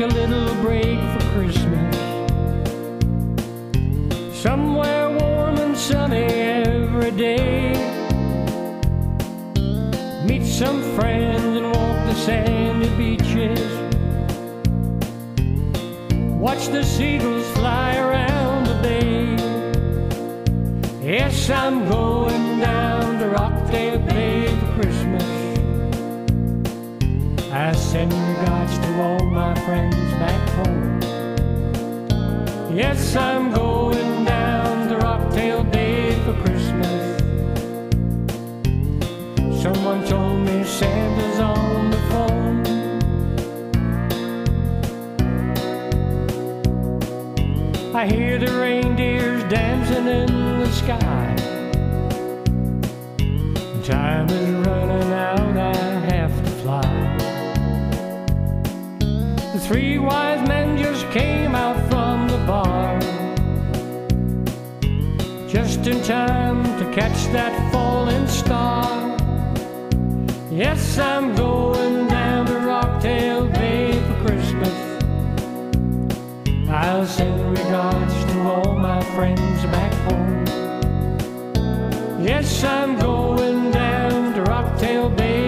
a little break for Christmas. Somewhere warm and sunny every day. Meet some friends and walk the sandy beaches. Watch the seagulls fly around the bay. Yes, I'm going down to Rocktail Bay for Christmas. I send regards to all my friends back home. Yes, I'm going down to Rocktail Bay for Christmas. Someone told me Santa's on the phone. I hear the reindeers dancing in the sky. Three wise men just came out from the bar. Just in time to catch that falling star. Yes, I'm going down to Rocktail Bay for Christmas. I'll send regards to all my friends back home. Yes, I'm going down to Rocktail Bay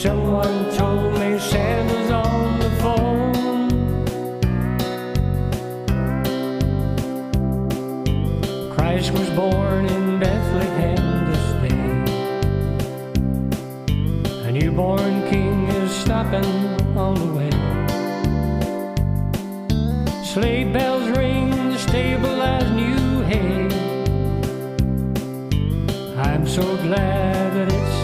Someone told me Santa's on the phone. Christ was born in Bethlehem this day. A newborn king is stopping on the way. Sleigh bells ring, the stable has new hay. I'm so glad that it's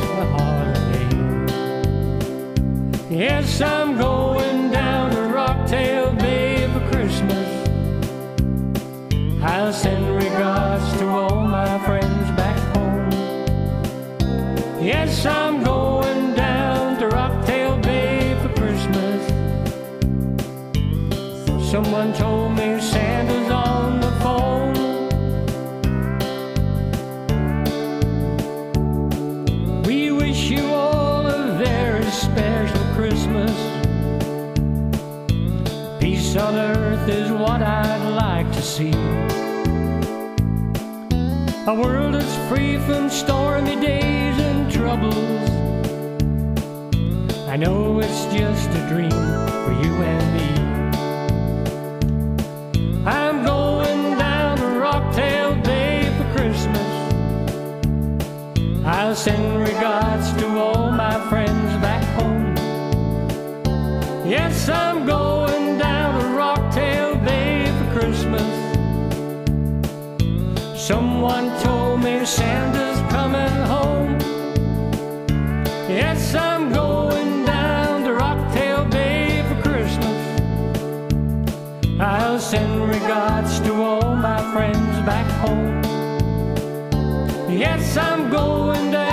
Yes, I'm going down to Rocktail Bay for Christmas. I'll send regards to all my friends back home. Yes, I'm going down to Rocktail Bay for Christmas. Someone told me Santa's on the phone. We wish you is what I'd like to see. A world that's free from stormy days and troubles. I know it's just a dream for you and me. I'm going down to Rocktail Bay for Christmas. I'll send regards to all my friends back home. Yes, I'm going Christmas. Someone told me Santa's coming home. Yes, I'm going down to Rocktail Bay for Christmas. I'll send regards to all my friends back home. Yes, I'm going down